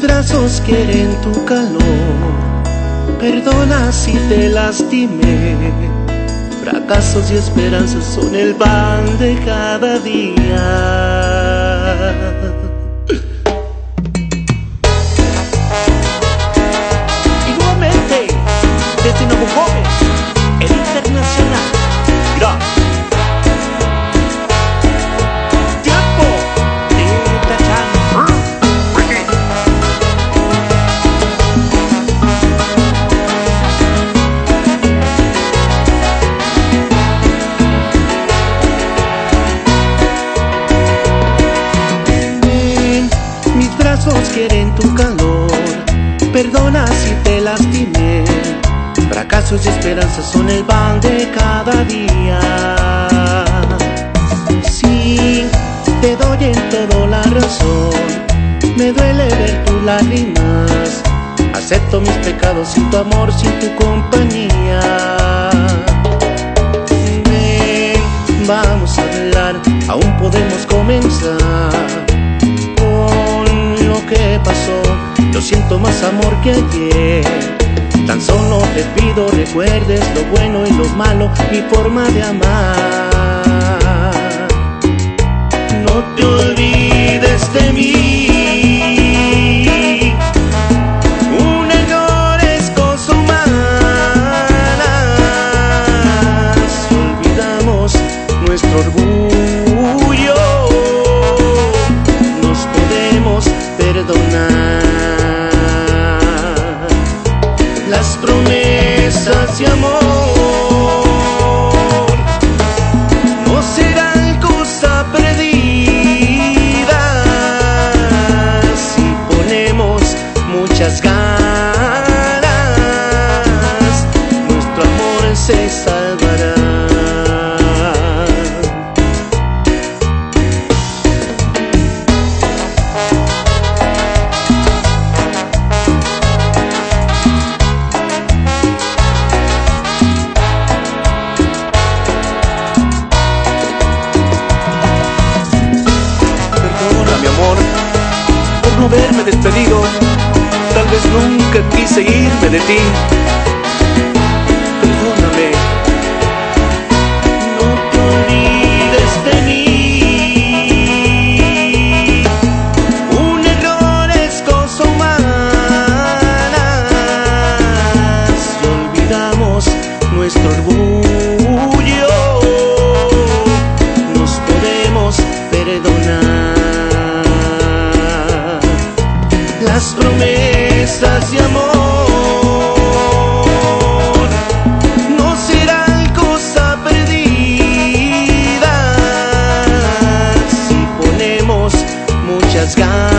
brazos quieren tu calor. Perdona si te lastimé. Fracasos y esperanzas son el pan de cada día. Quieren tu calor. Perdona si te lastimé. Fracasos y esperanzas son el pan de cada día. Sí, te doy en todo la razón. Me duele ver tus lágrimas. Acepto mis pecados sin tu amor, sin tu compañía. Ven, vamos a hablar, aún podemos comenzar pasó, yo siento más amor que ayer. Tan solo te pido recuerdes lo bueno y lo malo, mi forma de amar. No te olvides de mí. De amor. No serán cosa perdida si ponemos muchas ganas no verme despedido. Tal vez nunca quise irme de ti. Promesas de amor no serán cosa perdida si ponemos muchas ganas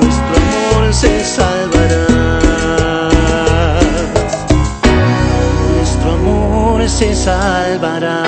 nuestro amor se salvará. Nuestro amor se salvará